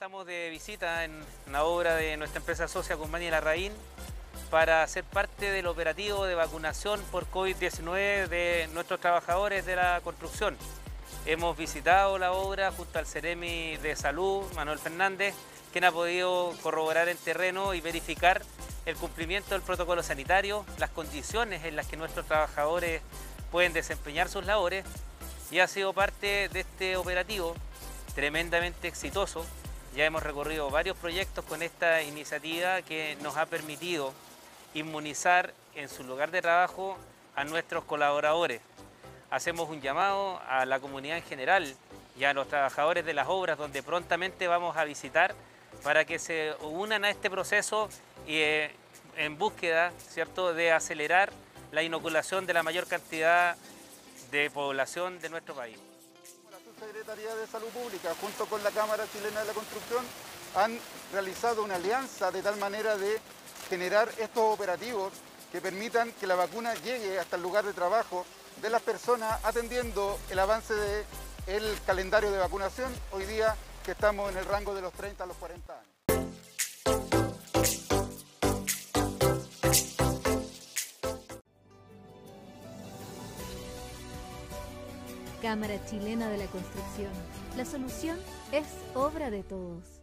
estamos de visita en la obra de nuestra empresa socia Cumbani Larraín para ser parte del operativo de vacunación por COVID-19 de nuestros trabajadores de la construcción. Hemos visitado la obra junto al Ceremi de Salud, Manuel Fernández, quien ha podido corroborar en terreno y verificar el cumplimiento del protocolo sanitario, las condiciones en las que nuestros trabajadores pueden desempeñar sus labores y ha sido parte de este operativo tremendamente exitoso. Ya hemos recorrido varios proyectos con esta iniciativa que nos ha permitido inmunizar en su lugar de trabajo a nuestros colaboradores. Hacemos un llamado a la comunidad en general y a los trabajadores de las obras donde prontamente vamos a visitar para que se unan a este proceso eh, en búsqueda ¿cierto? de acelerar la inoculación de la mayor cantidad de población de nuestro país. La Subsecretaría de Salud Pública junto con la Cámara Chilena de la Construcción han realizado una alianza de tal manera de generar estos operativos que permitan que la vacuna llegue hasta el lugar de trabajo de las personas atendiendo el avance del calendario de vacunación hoy día que estamos en el rango de los 30 a los 40 años. Cámara Chilena de la Construcción. La solución es obra de todos.